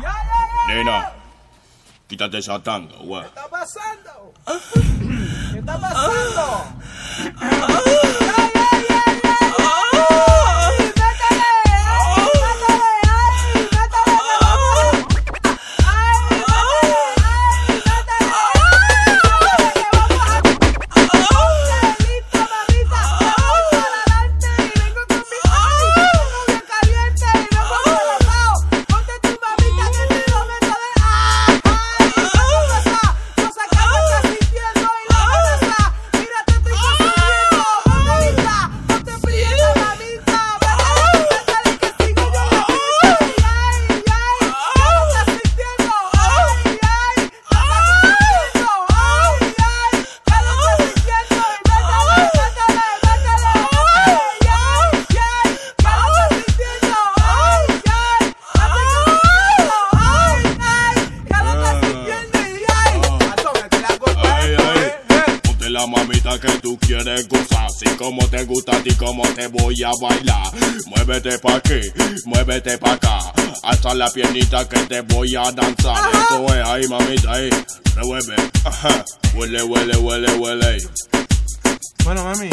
Ya, ya, ya. Nena, quítate esa tanga, güey. ¿Qué está pasando? ¿Qué está pasando? La mamita que tú quieres gozar. Así como te gusta a ti, como te voy a bailar. Muévete pa' aquí, muévete pa' acá. Hasta la piernita que te voy a danzar. Esto es ahí, mamita, ahí. Revuelve. Ajá. Huele, huele, huele, huele. Bueno, mami.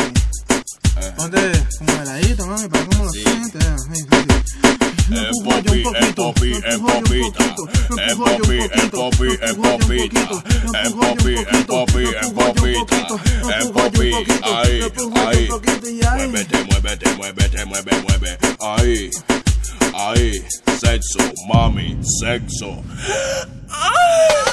Ponte como heladito, mami, para cómo lo Sí. sientes. Ay, sí, sí. No Es empujo yo un poquito, es empujo yo un poquito, Es empujo yo un poquito, es empujo yo un poquito, no empujo yo un poquito, es empujo yo un poquito, Es empujo yo un poquito, ahí, no empujo yo un ahí. poquito y ay. Muévete, muévete, muévete, mueve, mueve. Ahí, ahí. Sexo, mami, sexo. ¡Ay!